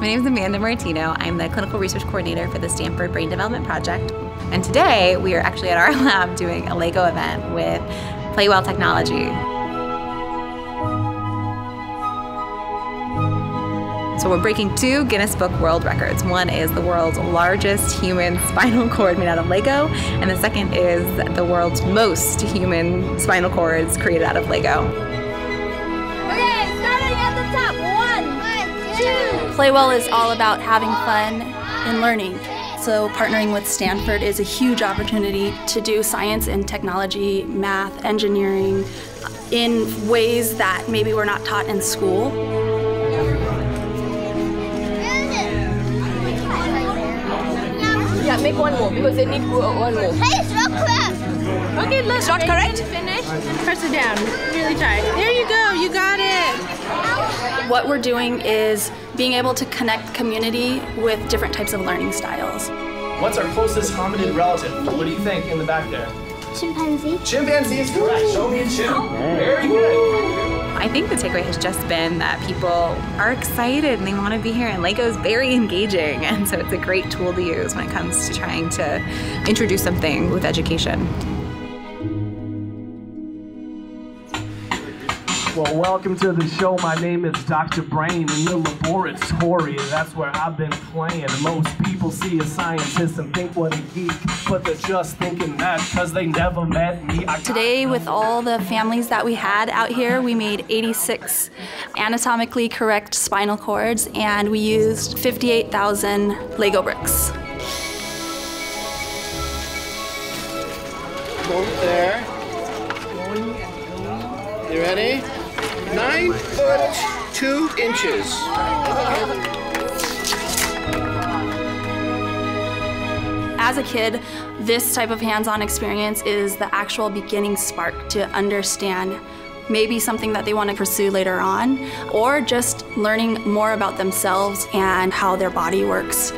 My name is Amanda Martino. I'm the Clinical Research Coordinator for the Stanford Brain Development Project. And today we are actually at our lab doing a LEGO event with Playwell Technology. So we're breaking two Guinness Book World Records. One is the world's largest human spinal cord made out of Lego, and the second is the world's most human spinal cords created out of Lego. Okay, starting at the top. One. Playwell is all about having fun and learning. So partnering with Stanford is a huge opportunity to do science and technology, math, engineering uh, in ways that maybe we're not taught in school. Yeah, make one more because they need one more. Hey, it's real quick. Okay, let's Not correct? Finish. Press it down. Really tight. There you go. You got it. What we're doing is being able to connect community with different types of learning styles. What's our closest hominid relative? What do you think in the back there? Chimpanzee. Chimpanzee is correct. Show me a chimp. Very good. I think the takeaway has just been that people are excited and they want to be here, and Lego is very engaging, and so it's a great tool to use when it comes to trying to introduce something with education. Well, welcome to the show. My name is Dr. Brain in your laboratory. That's where I've been playing. Most people see a scientist and think what a geek, but they're just thinking that because they never met me. I Today, with all the families that we had out here, we made 86 anatomically correct spinal cords and we used 58,000 Lego bricks. Hold there. You ready? Nine foot two inches. As a kid, this type of hands-on experience is the actual beginning spark to understand maybe something that they want to pursue later on, or just learning more about themselves and how their body works.